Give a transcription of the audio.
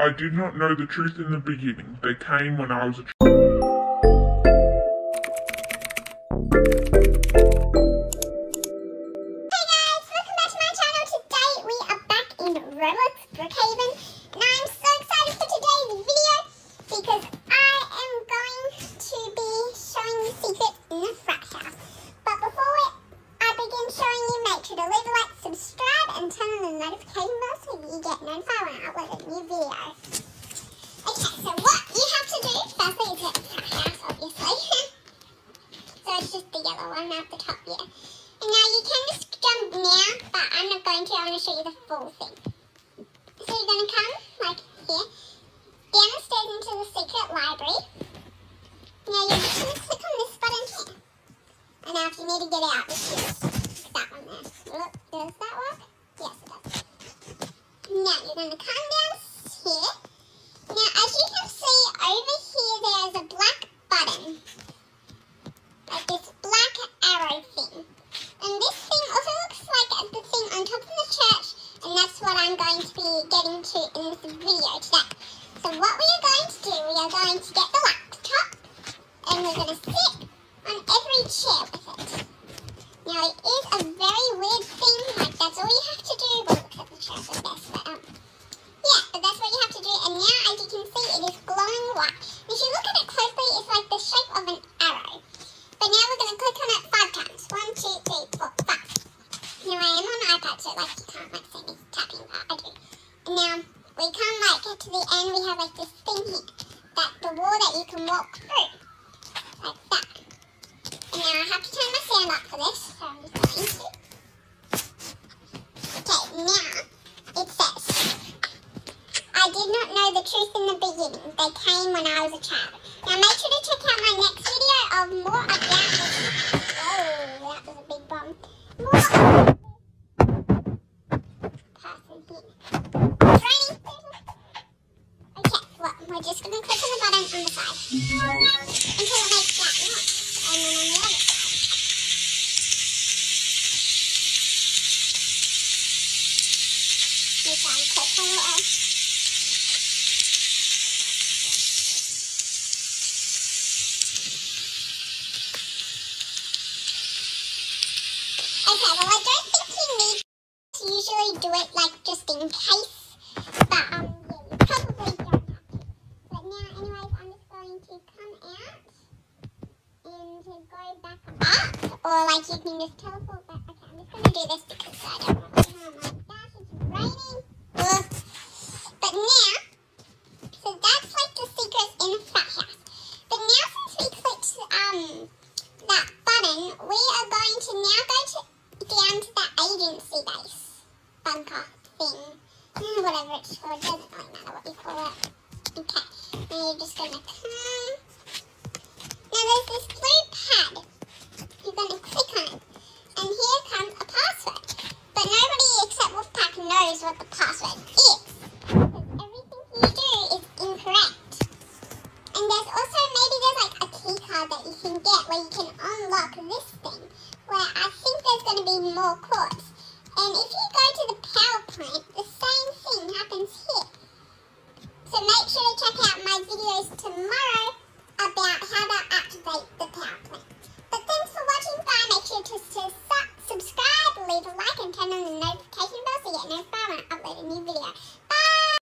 I did not know the truth in the beginning. They came when I was a Okay, so what you have to do is get house, obviously. so it's just the yellow one the top. And now you can just jump now, but I'm not going to. I to show you the full thing. So you're going to come, like here, down the stairs into the secret library. Now you're just going to click on this button here. And now if you need to get out. Look, does that work? Yes, it does. Now you're going to come down here. Now as you can see, over here there's a black button. Like this black arrow thing. And this thing also looks like the thing on top of the church, and that's what I'm going to be getting to in this video today. So what we are going to do, we are going to get the laptop, and we're going to sit on every chair with it. Now it is a very weird thing, like that's all you have to do. Well, look at the chairs, I guess, but um, yeah, but that's what you have to do. And now, as you can see, it is glowing white. If you look at it closely, it's like the shape of an arrow. But now we're going to click on it five times. One, two, three, four, five. Now I am on iPad, so like you can't like see me tapping, but I do. And now we come like to the end, we have like this thing here, that the wall that you can walk through, like that. And now I have to turn my sound up for this, so I'm just going to. Okay, now it says. I did not know the truth in the beginning. They came when I was a child. Now make sure to check out my next video of more about this. Oh, that was a big bomb. More of person here. It's raining. Okay, well, we're just gonna click on the button on the side. Until it makes that noise. And then on the other side. We can click on the other. Okay, well, I don't think you need to usually do it like just in case, but um, yeah, you probably don't have to. But now, anyways, I'm just going to come out and to go back up, or like you can just teleport back. Okay, I'm just gonna do this because I don't want to. It's raining. Ugh. But now, so that's like the secrets in the frat house. But now, since we clicked um that button, we are going to now go to down to the agency base bunker thing. Mm, Whatever it's called, doesn't really matter what you call it. Okay, now you're just gonna come. That you can get where you can unlock this thing. Where I think there's going to be more chords. And if you go to the PowerPoint, the same thing happens here. So make sure to check out my videos tomorrow about how to activate the PowerPoint.